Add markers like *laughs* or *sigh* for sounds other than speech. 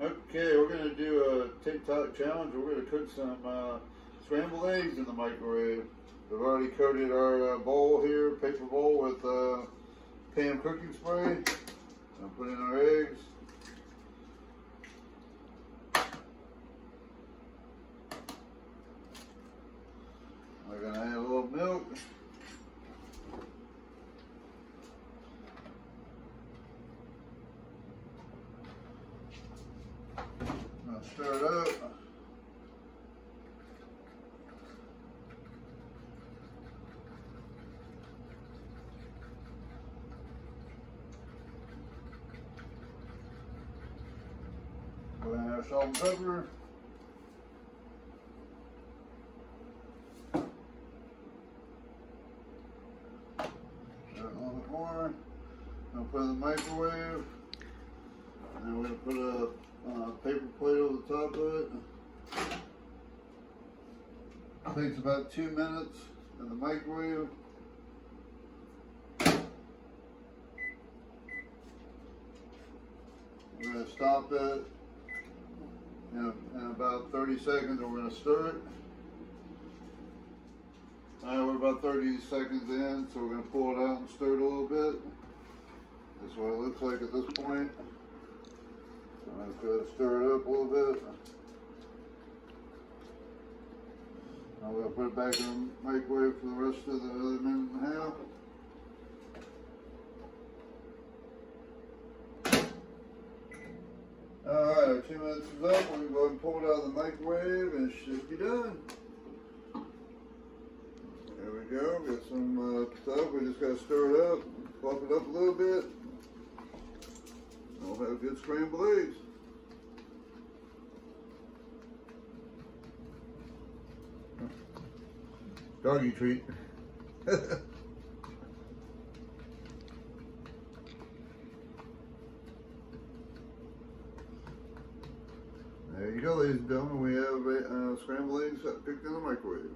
Okay, we're gonna do a TikTok challenge. We're gonna cook some uh, scrambled eggs in the microwave. We've already coated our uh, bowl here, paper bowl with uh, Pam cooking spray. I'll put in our eggs. We're gonna add a little milk. Now stir it up. We're gonna salt and pepper. Set it on the floor. I'll put in the microwave. And we're gonna put a uh, paper plate over the top of it. Takes about two minutes in the microwave. We're gonna stop it in, in about 30 seconds and we're gonna stir it. Alright, we're about 30 seconds in, so we're gonna pull it out and stir it a little bit. That's what it looks like at this point. Just stir it up a little bit. I'm gonna put it back in the microwave for the rest of the other minute and a half. Alright, our two minutes is up. We're gonna go ahead and pull it out of the microwave and it should be done. There we go. Got some uh, stuff. We just gotta stir it up, fluff it up a little bit. We'll have good scrambled eggs. Doggy treat. *laughs* There you go, ladies and gentlemen. We have uh, scrambled eggs cooked in the microwave.